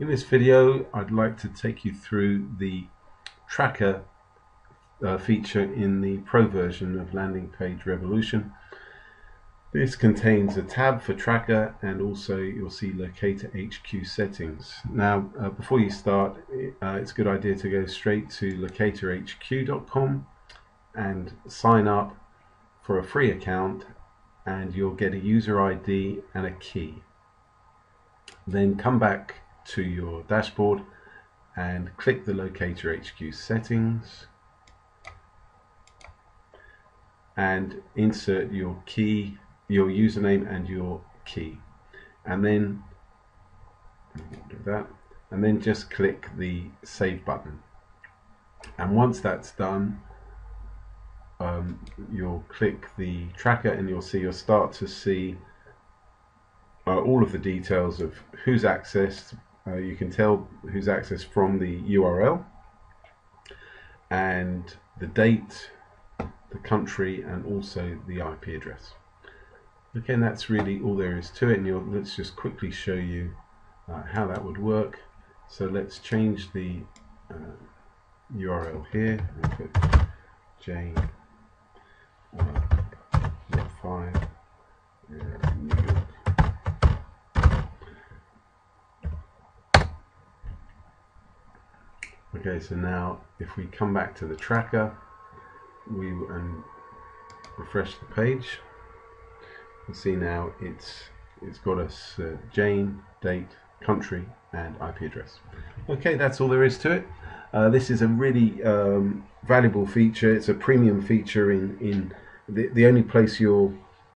In this video I'd like to take you through the tracker uh, feature in the pro version of Landing Page Revolution. This contains a tab for tracker and also you'll see locator HQ settings. Now uh, before you start uh, it's a good idea to go straight to locatorhq.com and sign up for a free account and you'll get a user ID and a key. Then come back to your dashboard and click the locator HQ settings and insert your key, your username and your key and then do that and then just click the save button and once that's done um, you'll click the tracker and you'll see you'll start to see uh, all of the details of who's accessed. Uh, you can tell who's accessed from the URL and the date, the country, and also the IP address. Okay, and that's really all there is to it. And let's just quickly show you uh, how that would work. So let's change the URL uh, here and put Jane Okay, so now if we come back to the tracker, we and refresh the page, you see now it's it's got us uh, Jane, date, country, and IP address. Okay, that's all there is to it. Uh, this is a really um, valuable feature. It's a premium feature in in the, the only place you'll